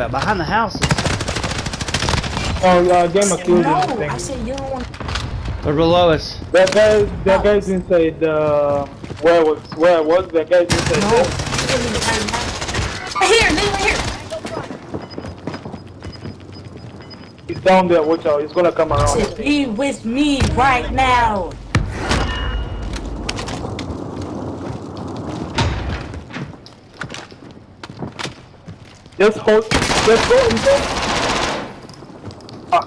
about behind the houses. Oh, uh, gamer killed No, him. I said you don't want. They're below us. That guy, that guy's inside. Uh, where was where I was? That guy's inside. No. there. Right here, nigga, right here. He's down there. Watch out. He's gonna come I around. said be with me right now. Just hold. Just go inside. Ah.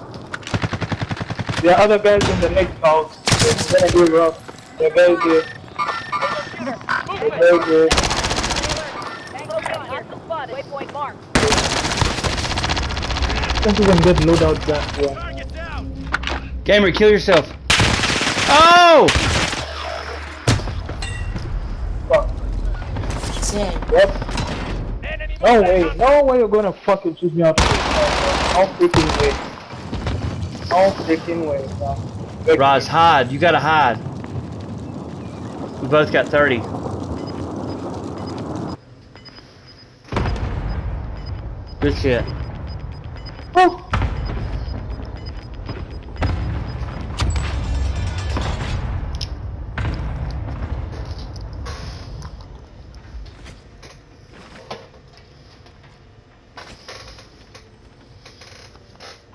The other guys in the next house. It's gonna be rough. The guys here. The guys here. Tango down, hostile spotted. Waypoint marked. Can't loadout gun. Yeah. Gamer, kill yourself. Oh! Fuck. I said, Yep. No way. No way you're gonna fucking shoot me out. No freaking way. No freaking way. No. Roz, hide. You gotta hide. We both got 30. Good shit. Oh.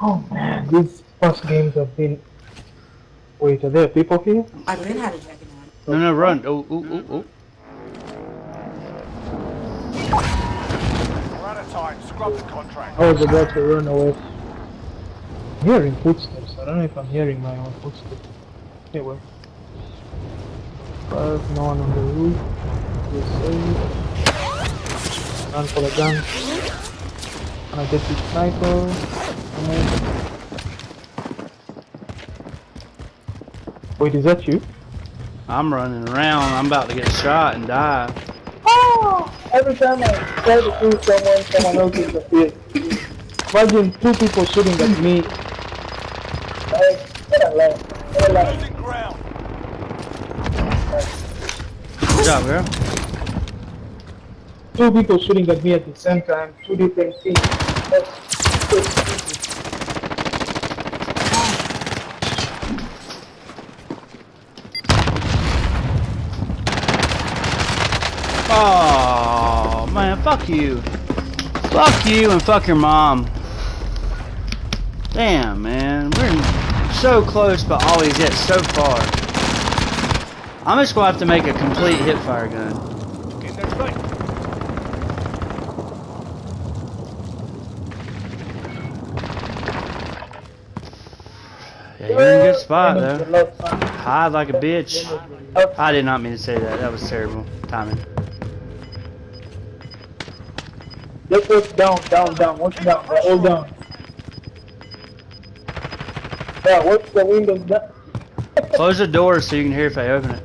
Oh man, these first games have been. Wait, are there people here? I've been had a jacket on. No, no, run. Oh, oh, oh, oh. We're out of time. Scrub the contract. I was about to run away. I'm hearing footsteps. I don't know if I'm hearing my own footsteps. Anyway. Five, no one on the roof. We're safe. Run for the gun. Gonna get the sniper. Wait, is that you? I'm running around. I'm about to get shot and die. Oh! Every time I try to shoot someone, someone else disappears. Imagine two people shooting at me. Like, what a lie. What a lie. Good job, girl. two people shooting at me at the same time, two different things. Oh, man, fuck you. Fuck you and fuck your mom. Damn, man. We're so close, but always yet so far. I'm just gonna have to make a complete hip fire gun. In their sight. Yeah, you're in a good spot, though. the. Hide like a bitch. I did not mean to say that. That was terrible timing. Let's go down, down, down. Watch down. Hold down. Yeah, watch the windows down. Close the door so you can hear if I open it.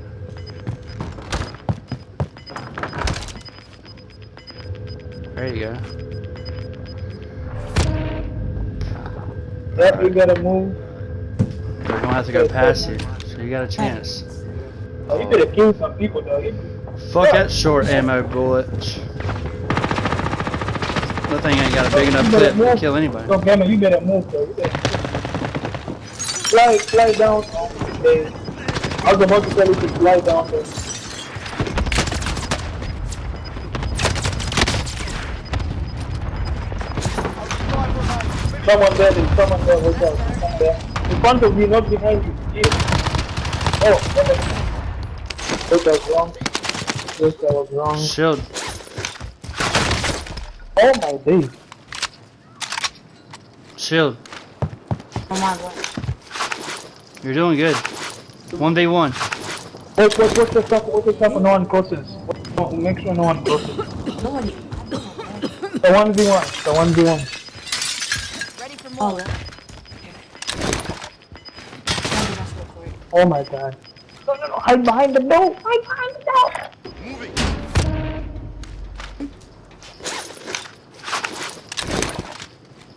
There you go. Yep, you gotta move. We're gonna have to go past you, so you got a chance. Oh, you could have killed some people though. Fuck that short ammo bullet. That thing ain't got a big enough clip to kill anybody. No, Gamma, you better move though. Fly, fly down. I was about to tell you to fly down there. Someone there, there's someone there, watch out. Someone there. In front of you, not behind you. Here. Oh, okay. Wait, I was wrong. Wait, I was wrong. Shield. Oh my days. Shield. Oh my god. You're doing good. 1v1. Watch, watch, watch the stuff, watch the stuff, no one crosses. No, make sure no one crosses. Nobody. The 1v1, the 1v1. Ready for Oh, more. yeah. That's real quick. Oh my god. No, no, no, hide behind the door! Hide behind the door!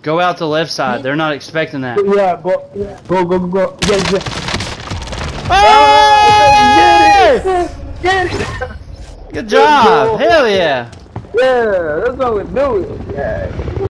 Go out the left side. They're not expecting that. Yeah, go, go, go, go, go. Yes, yes. Oh! oh Get it! Good job. Hell yeah. Yeah, that's how we do it. Yeah.